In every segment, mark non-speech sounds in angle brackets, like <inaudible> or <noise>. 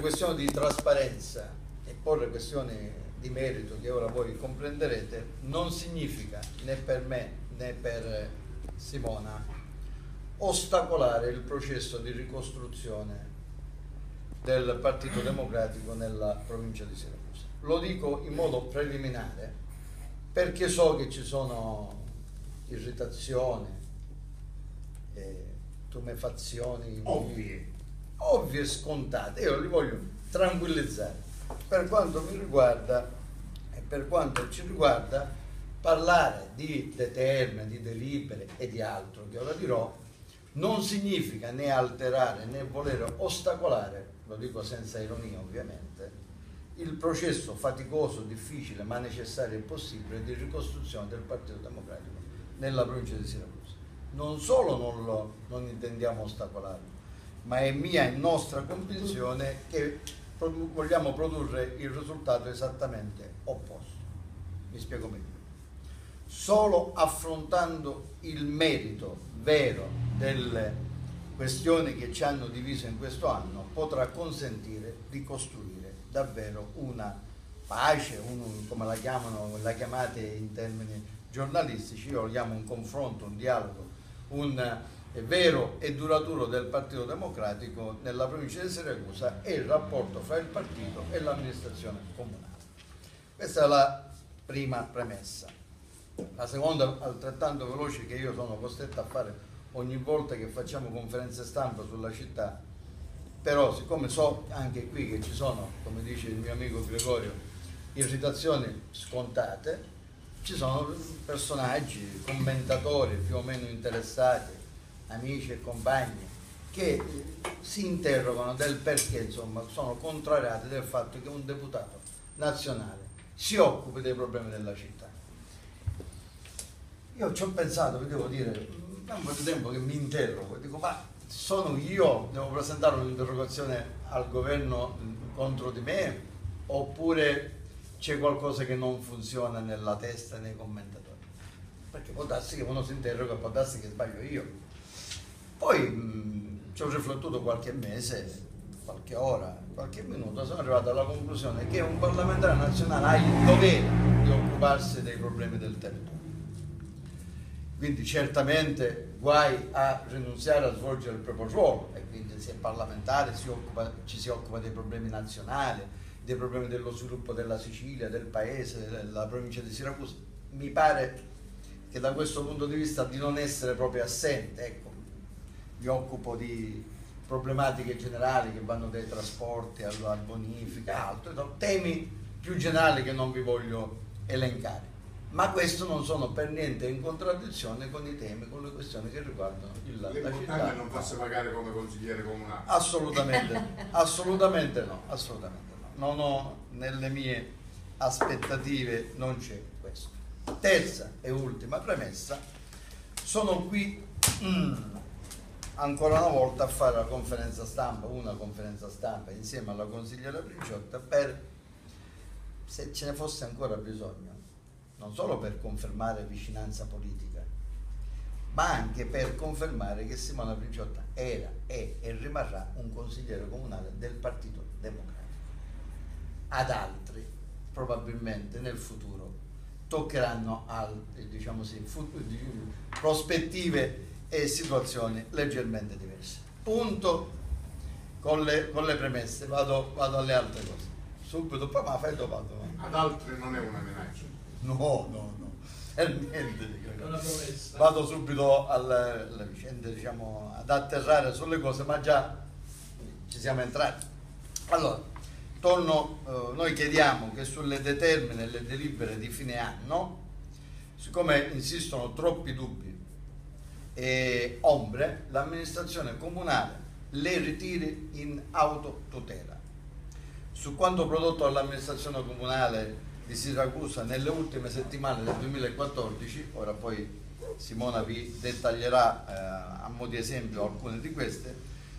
questioni di trasparenza e porre questioni di merito che ora voi comprenderete non significa né per me né per Simona ostacolare il processo di ricostruzione del Partito Democratico nella provincia di Siracusa. Lo dico in modo preliminare perché so che ci sono irritazioni, eh, tumefazioni ovvie. Ovvie e scontate. Io li voglio tranquillizzare. Per quanto mi riguarda e per quanto ci riguarda, parlare di determine, di delibere e di altro che ora dirò non significa né alterare né voler ostacolare, lo dico senza ironia ovviamente, il processo faticoso, difficile ma necessario e possibile di ricostruzione del Partito Democratico nella provincia di Siracusa. Non solo non, lo, non intendiamo ostacolarlo, ma è mia e nostra convinzione che vogliamo produrre il risultato esattamente opposto. Mi spiego meglio. Solo affrontando il merito vero delle questioni che ci hanno diviso in questo anno potrà consentire di costruire davvero una pace, un, come la chiamano, la chiamate in termini giornalistici, io lo chiamo un confronto, un dialogo, un vero e duraturo del Partito Democratico nella provincia di Siracusa e il rapporto fra il partito e l'amministrazione comunale. Questa è la prima premessa. La seconda, altrettanto veloce, che io sono costretto a fare ogni volta che facciamo conferenze stampa sulla città, però siccome so anche qui che ci sono, come dice il mio amico Gregorio, irritazioni scontate, ci sono personaggi, commentatori più o meno interessati, amici e compagni, che si interrogano del perché insomma, sono contrariati del fatto che un deputato nazionale si occupi dei problemi della città. Io ci ho pensato, vi devo dire, è un po' di tempo che mi interrogo, dico ma sono io, devo presentare un'interrogazione al governo contro di me oppure c'è qualcosa che non funziona nella testa nei commentatori? Perché può darsi che uno si interroga, può darsi che sbaglio io. Poi mh, ci ho riflettuto qualche mese, qualche ora, qualche minuto, sono arrivato alla conclusione che un parlamentare nazionale ha il dovere di occuparsi dei problemi del territorio quindi certamente guai a rinunziare a svolgere il proprio ruolo e quindi se è parlamentare si occupa, ci si occupa dei problemi nazionali, dei problemi dello sviluppo della Sicilia, del paese, della provincia di Siracusa. Mi pare che da questo punto di vista di non essere proprio assente, ecco, mi occupo di problematiche generali che vanno dai trasporti alla bonifica, altro, temi più generali che non vi voglio elencare ma questo non sono per niente in contraddizione con i temi, con le questioni che riguardano il, la città. non possa pagare come consigliere comunale. Assolutamente, <laughs> assolutamente no, assolutamente no. Non ho nelle mie aspettative, non c'è questo. Terza e ultima premessa, sono qui mm, ancora una volta a fare la conferenza stampa, una conferenza stampa insieme alla consigliera Princiotta per, se ce ne fosse ancora bisogno, non solo per confermare vicinanza politica, ma anche per confermare che Simona Briciotta era, è e rimarrà un consigliere comunale del Partito Democratico. Ad altri, probabilmente nel futuro, toccheranno altre, diciamo così, prospettive e situazioni leggermente diverse. Punto con le, con le premesse, vado, vado, alle altre cose. Subito, poi ma fai dopo. Ad altri non è una minaccia. No, no, no, è niente. Vado subito alle, alle vicende, diciamo, ad atterrare sulle cose, ma già ci siamo entrati. Allora, torno, eh, noi chiediamo che sulle determine e le delibere di fine anno, siccome insistono troppi dubbi e ombre, l'amministrazione comunale le ritiri in autotutela. Su quanto prodotto dall'amministrazione comunale di Siracusa nelle ultime settimane del 2014, ora poi Simona vi dettaglierà eh, a mo' di esempio alcune di queste,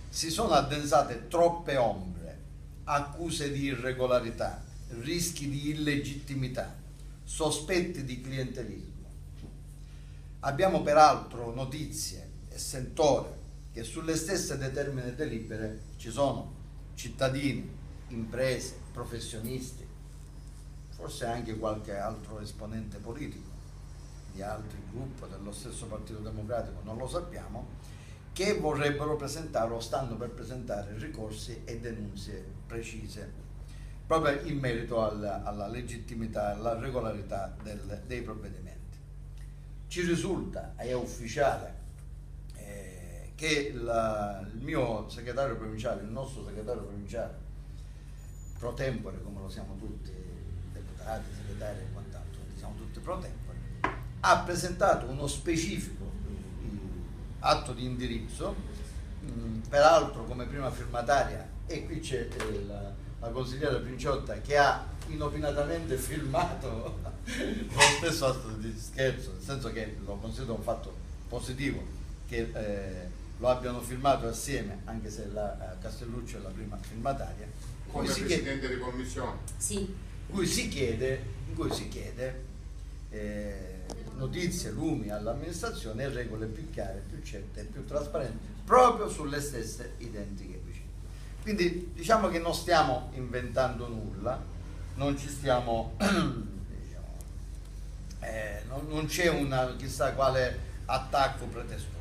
si sono addensate troppe ombre, accuse di irregolarità, rischi di illegittimità, sospetti di clientelismo. Abbiamo peraltro notizie e sentore che sulle stesse determine delibere ci sono cittadini, imprese, professionisti, forse anche qualche altro esponente politico di altri gruppi dello stesso Partito Democratico, non lo sappiamo, che vorrebbero presentare o stanno per presentare ricorsi e denunce precise, proprio in merito alla, alla legittimità e alla regolarità del, dei provvedimenti. Ci risulta, è ufficiale, eh, che la, il mio segretario provinciale, il nostro segretario provinciale, pro tempore come lo siamo tutti, deputati, segretari e quant'altro, siamo tutti pro tempore, ha presentato uno specifico atto di indirizzo, mh, peraltro come prima firmataria, e qui c'è eh, la, la consigliera Princiotta che ha inopinatamente <laughs> filmato lo stesso atto di scherzo, nel senso che lo considero un fatto positivo che eh, lo abbiano filmato assieme, anche se la uh, Castelluccio è la prima firmataria. Come Presidente chiede, di Commissione? Sì. Cui si chiede, in cui si chiede eh, notizie, lumi all'amministrazione e regole più chiare, più certe e più trasparenti proprio sulle stesse identiche vicende. Quindi diciamo che non stiamo inventando nulla, non ci stiamo, <clears throat> eh, non, non c'è una chissà quale attacco pretestuoso.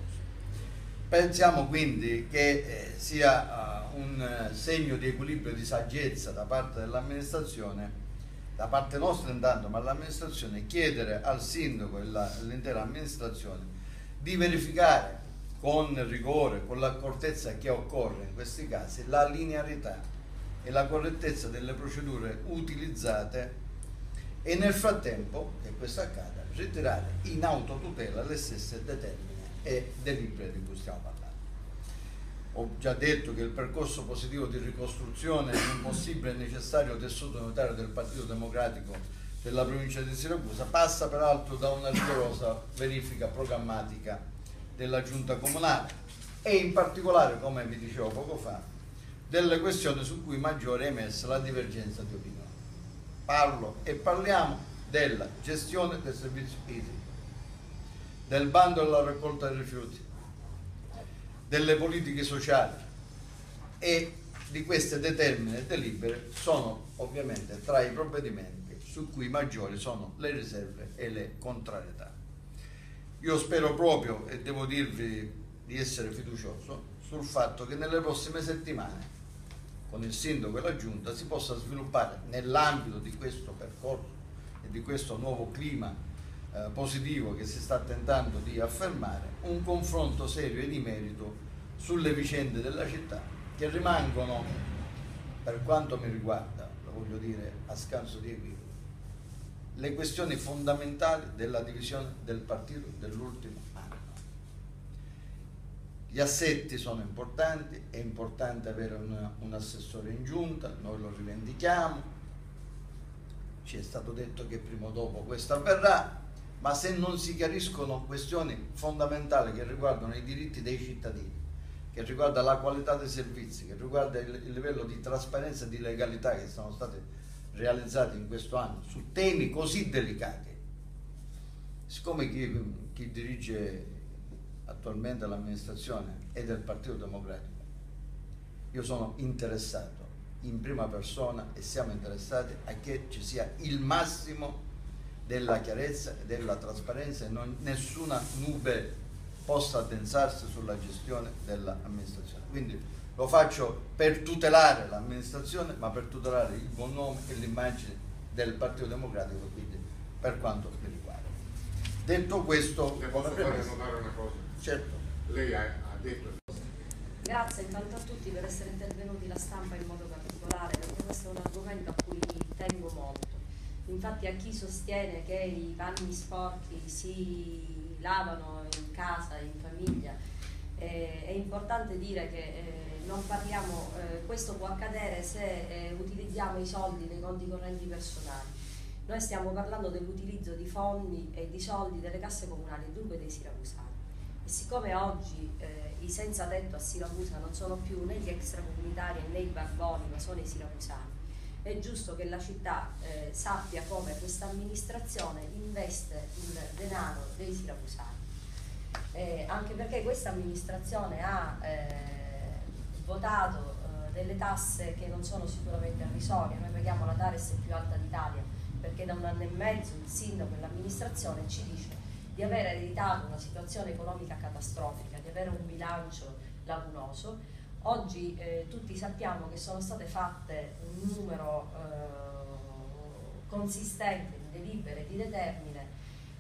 Pensiamo quindi che eh, sia uh, un segno di equilibrio e di saggezza da parte dell'amministrazione da parte nostra intanto, ma l'amministrazione, chiedere al sindaco e all'intera amministrazione di verificare con rigore, con l'accortezza che occorre in questi casi, la linearità e la correttezza delle procedure utilizzate e nel frattempo, che questo accada, ritirare in autotutela le stesse determine e delibere di cui stiamo parlando ho già detto che il percorso positivo di ricostruzione di un possibile e necessario tessuto unitario del Partito Democratico della provincia di Siracusa passa peraltro da una rigorosa verifica programmatica della giunta comunale e in particolare, come vi dicevo poco fa, delle questioni su cui maggiore è emessa la divergenza di opinione. Parlo e parliamo della gestione del servizio idrico, del bando della raccolta dei rifiuti, delle politiche sociali e di queste determine e delibere sono ovviamente tra i provvedimenti su cui maggiori sono le riserve e le contrarietà. Io spero proprio e devo dirvi di essere fiducioso sul fatto che nelle prossime settimane con il sindaco e la giunta si possa sviluppare nell'ambito di questo percorso e di questo nuovo clima eh, positivo che si sta tentando di affermare, un confronto serio e di merito sulle vicende della città che rimangono, per quanto mi riguarda, lo voglio dire a scanso di equivoco, le questioni fondamentali della divisione del partito dell'ultimo. Gli assetti sono importanti, è importante avere un, un assessore in giunta, noi lo rivendichiamo, ci è stato detto che prima o dopo questo avverrà, ma se non si chiariscono questioni fondamentali che riguardano i diritti dei cittadini, che riguarda la qualità dei servizi, che riguarda il, livello di trasparenza e di legalità che sono stati realizzati in questo anno su temi così delicati. Siccome chi, chi dirige attualmente l'amministrazione è del Partito Democratico, io sono interessato in prima persona e siamo interessati a che ci sia il massimo della chiarezza e della trasparenza e non, nessuna nube possa addensarsi sulla gestione dell'amministrazione. Quindi lo faccio per tutelare l'amministrazione, ma per tutelare il buon nome e l'immagine del Partito Democratico, quindi per quanto mi riguarda. Detto questo, Le posso Certo. Lei ha, ha detto Grazie intanto a tutti per essere intervenuti la stampa in modo particolare, perché questo è un argomento a cui tengo molto. Infatti a chi sostiene che i panni sporchi si lavano in casa, in famiglia, eh, è importante dire che eh, non parliamo, eh, questo può accadere se eh, utilizziamo i soldi dei conti correnti personali. Noi stiamo parlando dell'utilizzo di fondi e di soldi delle casse comunali dunque dei siracusani. E siccome oggi eh, i senza tetto a Siracusa non sono più né gli extracomunitari né i barboni, ma sono i siracusani, è giusto che la città eh, sappia come questa amministrazione investe il denaro dei siracusani. Eh, anche perché questa amministrazione ha eh, votato delle tasse che non sono sicuramente irrisorie, noi paghiamo la Tares più alta d'Italia perché da un anno e mezzo il sindaco e l'amministrazione ci dice di aver ereditato una situazione economica catastrofica, di avere un bilancio lacunoso. Oggi eh, tutti sappiamo che sono state fatte un numero eh, consistente di delibere di determine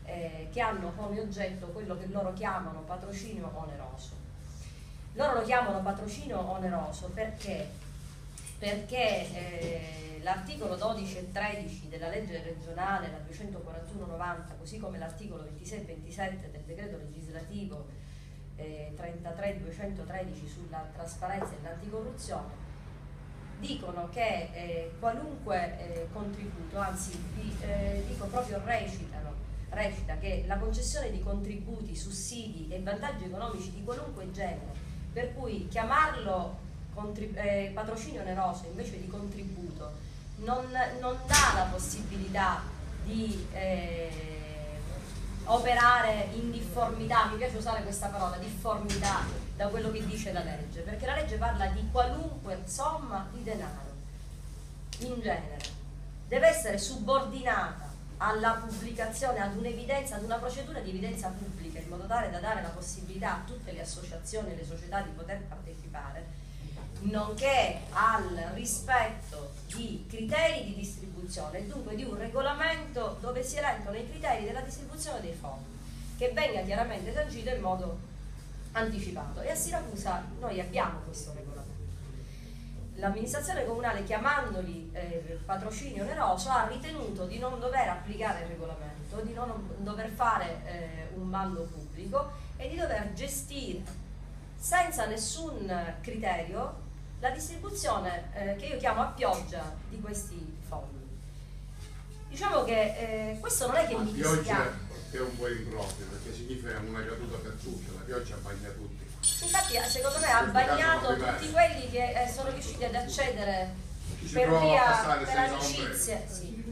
eh, che hanno come oggetto quello che loro chiamano patrocinio oneroso. Loro lo chiamano patrocinio oneroso perché, perché eh, l'articolo 12 e 13 della legge regionale, la 241-90, così come l'articolo 26 e 27 del decreto legislativo eh, 33-213 sulla trasparenza e l'anticorruzione, dicono che eh, qualunque eh, contributo, anzi vi, eh, dico proprio recitano, recita che la concessione di contributi, sussidi e vantaggi economici di qualunque genere, per cui chiamarlo eh, patrocinio oneroso invece di contributo non, non dà la possibilità di eh, operare in difformità, mi piace usare questa parola, difformità da quello che dice la legge, perché la legge parla di qualunque somma di denaro, in genere, deve essere subordinata alla pubblicazione, ad un'evidenza, ad una procedura di evidenza pubblica, in modo tale da dare la possibilità a tutte le associazioni e le società di poter partecipare, nonché al rispetto di criteri di distribuzione e dunque di un regolamento dove si elencano i criteri della distribuzione dei fondi, che venga chiaramente sancito in modo anticipato. E a Siracusa noi abbiamo questo regolamento. L'amministrazione comunale, chiamandoli eh, patrocinio oneroso, ha ritenuto di non dover applicare il regolamento, di non dover fare eh, un bando pubblico e di dover gestire senza nessun criterio la distribuzione eh, che io chiamo a pioggia di questi fondi. Diciamo che eh, questo non è che Ma mi dispiace. è un po' improprio perché significa una caduta per tutti, la pioggia bagna tutti. Infatti secondo me ha bagnato tutti quelli che eh, sono riusciti ad accedere per via dell'amicizia sì,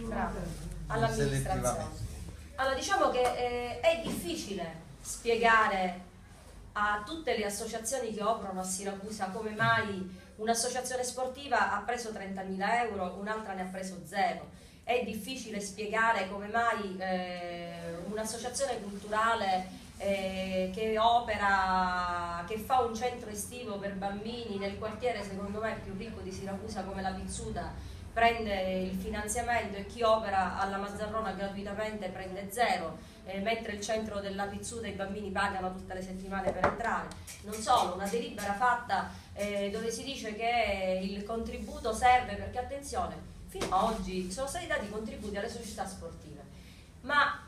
all'amministrazione. Allora diciamo che eh, è difficile spiegare a tutte le associazioni che operano a Siracusa come mai un'associazione sportiva ha preso 30.000 euro, un'altra ne ha preso zero. È difficile spiegare come mai eh, un'associazione culturale eh, che opera, che fa un centro estivo per bambini nel quartiere secondo me più ricco di Siracusa come la Pizzuta prende il finanziamento e chi opera alla Mazzarrona gratuitamente prende zero, eh, mentre il centro della Pizzuta i bambini pagano tutte le settimane per entrare. Non solo, una delibera fatta eh, dove si dice che il contributo serve perché attenzione, fino ad oggi sono stati dati contributi alle società sportive, ma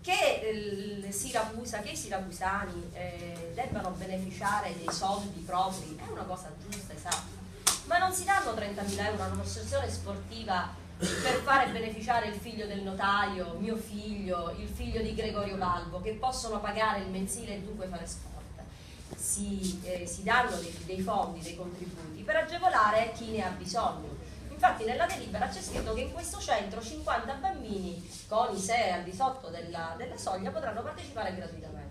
che eh, Siracusa, che i siracusani eh, debbano beneficiare dei soldi propri è una cosa giusta, esatta, ma non si danno 30.000 euro a un'associazione sportiva per fare beneficiare il figlio del notaio, mio figlio, il figlio di Gregorio Valvo, che possono pagare il mensile e dunque fare sport si, eh, si danno dei, dei, fondi, dei contributi per agevolare chi ne ha bisogno. Infatti nella delibera c'è scritto che in questo centro 50 bambini con i 6 al di sotto della, della soglia potranno partecipare gratuitamente.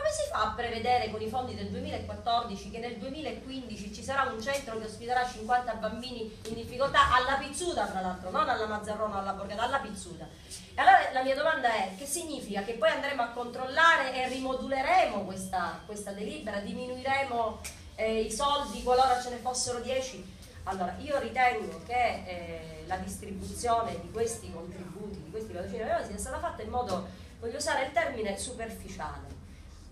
Come si fa a prevedere con i fondi del 2014 che nel 2015 ci sarà un centro che ospiterà 50 bambini in difficoltà alla Pizzuta, tra l'altro, non alla Mazzarrona alla Borgata, alla Pizzuta? E allora la mia domanda è che significa che poi andremo a controllare e rimoduleremo questa, questa delibera, diminuiremo eh, i soldi qualora ce ne fossero 10? Allora, io ritengo che eh, la distribuzione di questi contributi, di questi patrocini sia stata fatta in modo, voglio usare il termine superficiale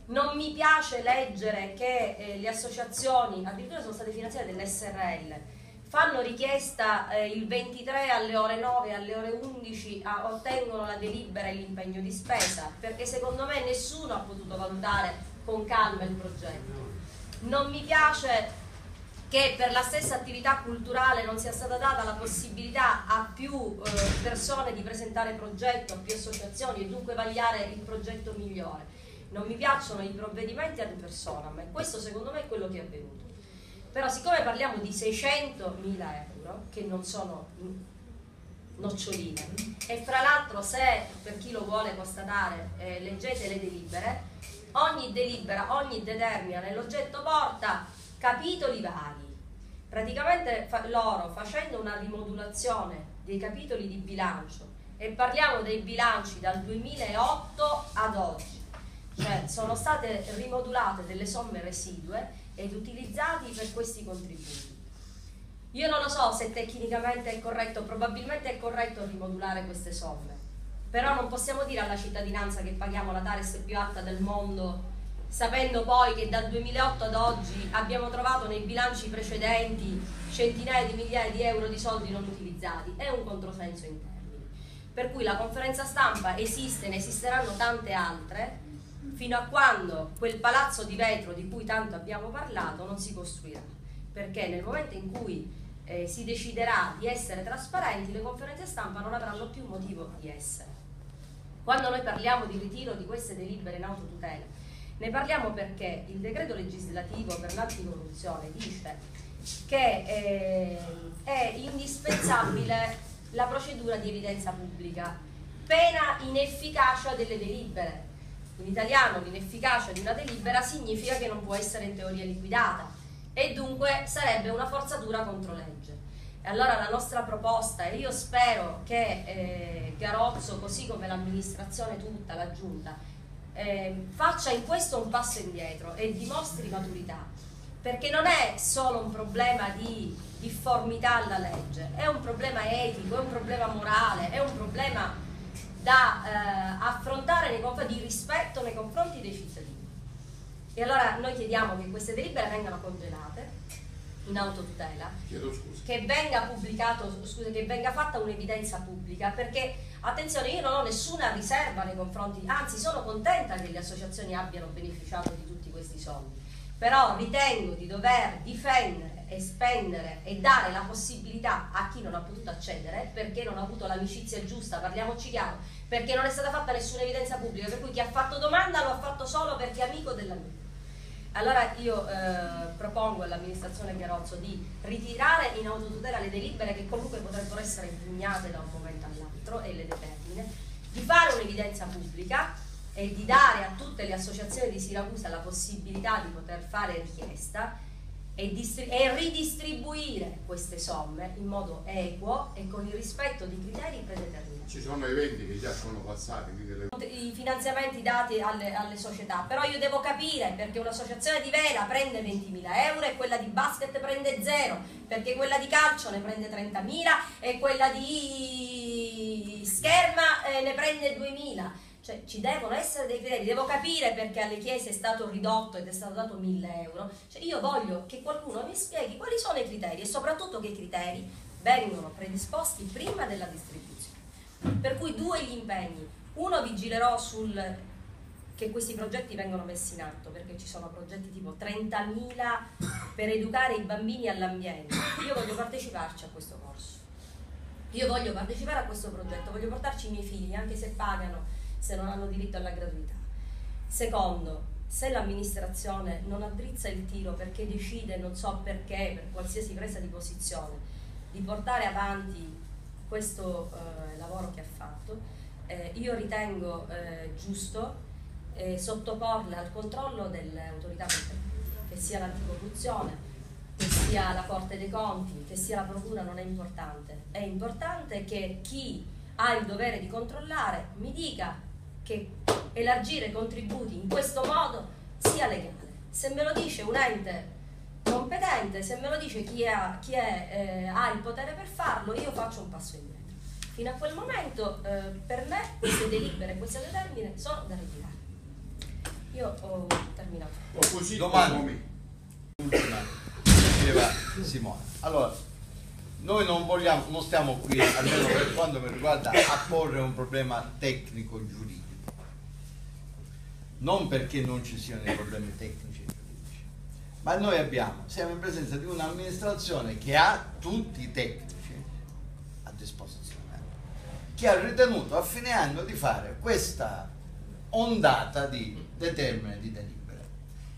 non mi piace leggere che eh, le associazioni, addirittura sono state finanziate dell'SRL, fanno richiesta eh, il 23 alle ore 9, alle ore 11 a, ottengono la delibera e l'impegno di spesa, perché secondo me nessuno ha potuto valutare con calma il progetto. Non mi piace che per la stessa attività culturale non sia stata data la possibilità a più eh, persone di presentare progetto, a più associazioni e dunque vagliare il progetto migliore non mi piacciono i provvedimenti ad personam e questo secondo me è quello che è avvenuto. Però siccome parliamo di 600 mila euro, che non sono noccioline, e fra l'altro se per chi lo vuole constatare eh, leggete le delibere, ogni delibera, ogni determina nell'oggetto porta capitoli vari, Praticamente fa- loro facendo una rimodulazione dei capitoli di bilancio e parliamo dei bilanci dal 2008 ad oggi, cioè sono state rimodulate delle somme residue ed utilizzati per questi contributi. Io non lo so se tecnicamente è corretto, probabilmente è corretto rimodulare queste somme, però non possiamo dire alla cittadinanza che paghiamo la Tares più alta del mondo sapendo poi che dal 2008 ad oggi abbiamo trovato nei bilanci precedenti centinaia di migliaia di euro di soldi non utilizzati, è un controsenso in termini. Per cui la conferenza stampa esiste, ne esisteranno tante altre, fino a quando quel palazzo di vetro di cui tanto abbiamo parlato non si costruirà. Perché nel momento in cui eh, si deciderà di essere trasparenti, le conferenze stampa non avranno più motivo di essere. Quando noi parliamo di ritiro di queste delibere in autotutela, ne parliamo perché il decreto legislativo per l'anticorruzione dice che eh, è indispensabile la procedura di evidenza pubblica, pena inefficacia delle delibere. In italiano l'inefficacia di una delibera significa che non può essere in teoria liquidata e dunque sarebbe una forzatura contro legge. E allora la nostra proposta, e io spero che eh, Garozzo, così come l'amministrazione tutta, la Giunta, eh, faccia in questo un passo indietro e dimostri maturità, perché non è solo un problema di difformità alla legge, è un problema etico, è un problema morale, è un problema da eh, affrontare nei confronti di rispetto nei confronti dei cittadini. E allora noi chiediamo che queste delibere vengano congelate in autotutela, che venga pubblicato, scusa, che venga fatta un'evidenza pubblica, perché attenzione, io non ho nessuna riserva nei confronti, anzi sono contenta che le associazioni abbiano beneficiato di tutti questi soldi, però ritengo di dover difendere e spendere e dare la possibilità a chi non ha potuto accedere, perché non ha avuto l'amicizia giusta, parliamoci chiaro, perché non è stata fatta nessuna evidenza pubblica, per cui chi ha fatto domanda lo ha fatto solo perché è amico dell'amico. Allora io eh, propongo all'amministrazione Chiarozzo di ritirare in autotutela le delibere che comunque potrebbero essere impugnate da un momento all'altro e le determine, di fare un'evidenza pubblica e di dare a tutte le associazioni di Siracusa la possibilità di poter fare richiesta e, e, ridistribuire queste somme in modo equo e con il rispetto di criteri predeterminati. Ci sono eventi che già sono passati. Le... I finanziamenti dati alle, alle, società, però io devo capire perché un'associazione di vela prende 20.000 euro e quella di basket prende 0, perché quella di calcio ne prende 30.000 e quella di scherma eh, ne prende 2.000 cioè ci devono essere dei criteri, devo capire perché alle chiese è stato ridotto ed è stato dato 1000 euro. Cioè io voglio che qualcuno mi spieghi quali sono i criteri e soprattutto che i criteri vengono predisposti prima della distribuzione. Per cui due gli impegni. Uno vigilerò sul che questi progetti vengono messi in atto, perché ci sono progetti tipo 30.000 per educare i bambini all'ambiente. Io voglio parteciparci a questo corso. Io voglio partecipare a questo progetto, voglio portarci i miei figli, anche se pagano se non hanno diritto alla gratuità. Secondo, se l'amministrazione non addrizza il tiro perché decide, non so perché, per qualsiasi presa di posizione, di portare avanti questo eh, lavoro che ha fatto, eh, io ritengo eh, giusto eh, sottoporle al controllo delle autorità competenti, che sia l'anticorruzione, che sia la Corte dei Conti, che sia la Procura, non è importante. È importante che chi ha il dovere di controllare mi dica che elargire contributi in questo modo sia legale. Se me lo dice un ente competente, se me lo dice chi, è, chi è, eh, ha il potere per farlo, io faccio un passo indietro. Fino a quel momento, eh, per me, queste delibere, queste determine sono da ritirare. Io ho terminato. Ho così Domani. Ultima, diceva Simone. Allora, noi non vogliamo, non stiamo qui, almeno per quanto mi riguarda, a porre un problema tecnico giuridico non perché non ci siano i problemi tecnici giuridici, ma noi abbiamo, siamo in presenza di un'amministrazione che ha tutti i tecnici a disposizione, che ha ritenuto a fine anno di fare questa ondata di determine di delibere.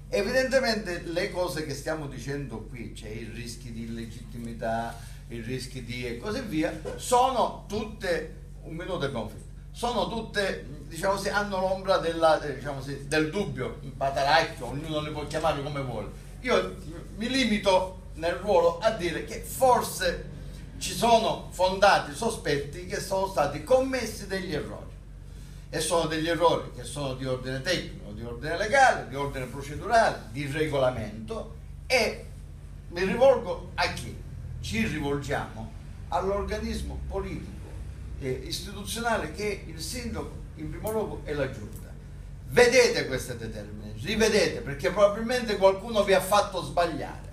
Evidentemente le cose che stiamo dicendo qui, cioè i rischi di illegittimità, i rischi di e così via, sono tutte un minuto e conflitto sono tutte, diciamo così, hanno l'ombra della, diciamo così, del dubbio, un pataracchio, ognuno le può chiamare come vuole. Io mi limito nel ruolo a dire che forse ci sono fondati sospetti che sono stati commessi degli errori e sono degli errori che sono di ordine tecnico, di ordine legale, di ordine procedurale, di regolamento e mi rivolgo a chi? Ci rivolgiamo all'organismo politico e istituzionale che è il sindaco in primo luogo e la giunta. Vedete queste determinazioni, rivedete perché probabilmente qualcuno vi ha fatto sbagliare.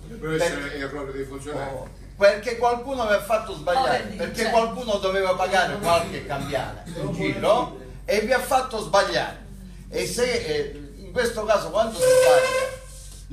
Potrebbero essere errori dei funzionari. Oh, perché qualcuno vi ha fatto sbagliare, Oh, perché certo. qualcuno doveva pagare qualche cambiale in giro e vi ha fatto sbagliare. E se eh, in questo caso quando si sbaglia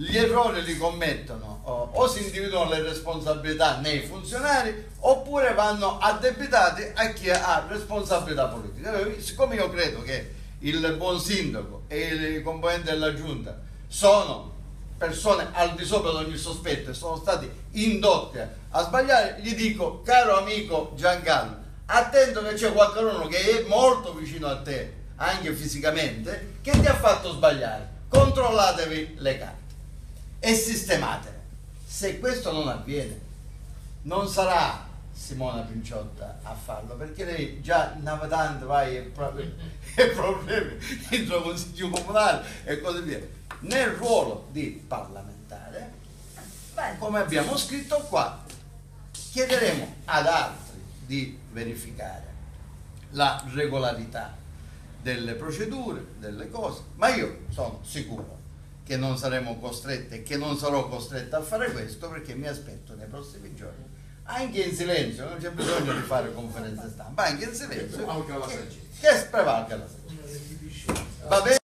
gli errori li commettono o, si individuano le responsabilità nei funzionari oppure vanno addebitati a chi ha responsabilità politica. Siccome io credo che il buon sindaco e i componenti della giunta sono persone al di sopra di ogni sospetto e sono stati indotti a sbagliare, gli dico, caro amico Giancarlo, attento che c'è qualcuno che è molto vicino a te, anche fisicamente, che ti ha fatto sbagliare. Controllatevi le carte e sistematele. Se questo non avviene, non sarà Simona Pinciotta a farlo, perché lei già navigatante vai e <laughs> e problemi dentro il consiglio comunale e così via. Nel ruolo di parlamentare, come abbiamo scritto qua, chiederemo ad altri di verificare la regolarità delle procedure, delle cose, ma io sono sicuro che non saremo costretti e che non sarò costretta a fare questo perché mi aspetto nei prossimi giorni, anche in silenzio, non c'è bisogno di fare conferenze stampa, anche in silenzio, che, saggezza. che prevalga la saggezza. Va bene?